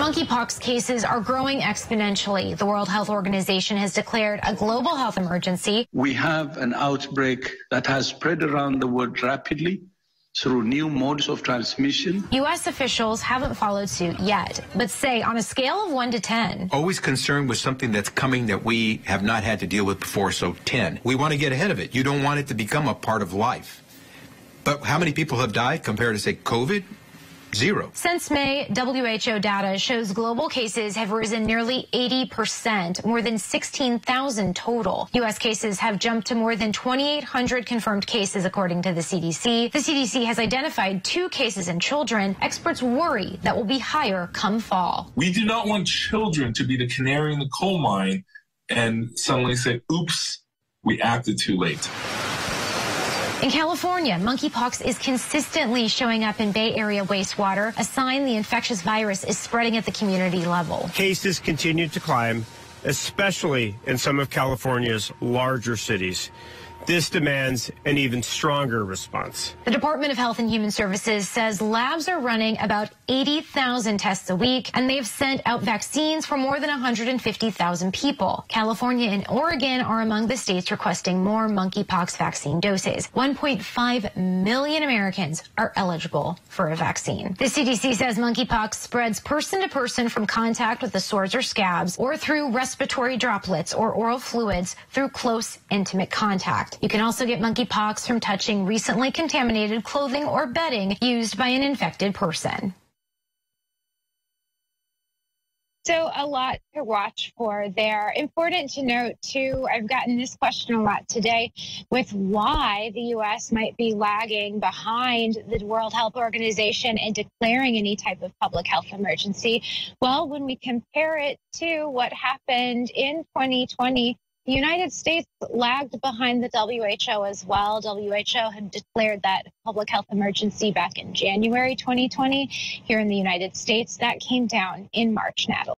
Monkeypox cases are growing exponentially. The World Health Organization has declared a global health emergency. We have an outbreak that has spread around the world rapidly through new modes of transmission. U.S. officials haven't followed suit yet, but say on a scale of 1 to 10. Always concerned with something that's coming that we have not had to deal with before, so 10. We want to get ahead of it. You don't want it to become a part of life. But how many people have died compared to, say, COVID? Zero. Since May, WHO data shows global cases have risen nearly 80%, more than 16,000 total. U.S. cases have jumped to more than 2,800 confirmed cases, according to the CDC. The CDC has identified two cases in children. Experts worry that will be higher come fall. We do not want children to be the canary in the coal mine and suddenly say, oops, we acted too late. In California, monkeypox is consistently showing up in Bay Area wastewater, a sign the infectious virus is spreading at the community level. Cases continue to climb, especially in some of California's larger cities. This demands an even stronger response. The Department of Health and Human Services says labs are running about 80,000 tests a week, and they've sent out vaccines for more than 150,000 people. California and Oregon are among the states requesting more monkeypox vaccine doses. 1.5 million Americans are eligible for a vaccine. The CDC says monkeypox spreads person to person from contact with the sores or scabs or through respiratory droplets or oral fluids through close, intimate contact. You can also get monkeypox from touching recently contaminated clothing or bedding used by an infected person. So a lot to watch for there. Important to note too, I've gotten this question a lot today with why the U.S. might be lagging behind the World Health Organization in declaring any type of public health emergency. Well, when we compare it to what happened in 2020, the United States lagged behind the WHO as well. WHO had declared that public health emergency back in January 2020. Here in the United States, that came down in March, Natalie.